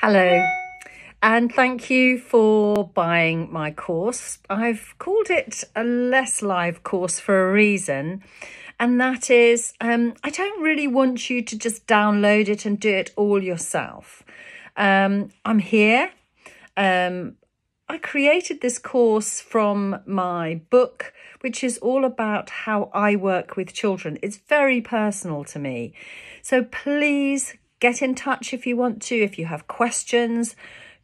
Hello, and thank you for buying my course. I've called it a less live course for a reason, and that is um, I don't really want you to just download it and do it all yourself. Um, I'm here. Um, I created this course from my book, which is all about how I work with children. It's very personal to me. So please Get in touch if you want to, if you have questions,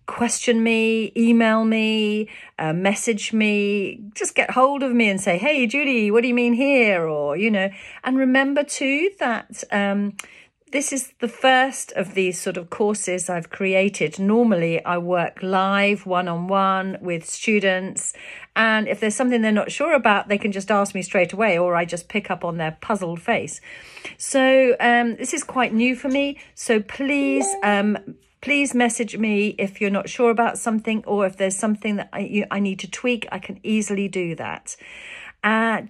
question me, email me, uh, message me, just get hold of me and say, hey, Judy, what do you mean here? Or, you know, and remember too that um, this is the first of these sort of courses I've created. Normally, I work live one on one with students. And if there's something they're not sure about, they can just ask me straight away, or I just pick up on their puzzled face. So, um, this is quite new for me. So, please, um, please message me if you're not sure about something or if there's something that I, you, I need to tweak, I can easily do that.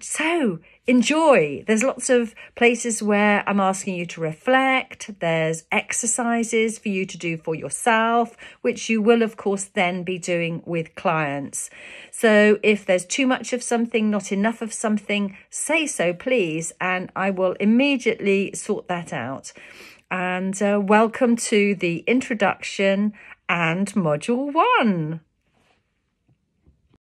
So enjoy. There's lots of places where I'm asking you to reflect. There's exercises for you to do for yourself, which you will, of course, then be doing with clients. So if there's too much of something, not enough of something, say so, please, and I will immediately sort that out. And uh, welcome to the introduction and module one.